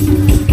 you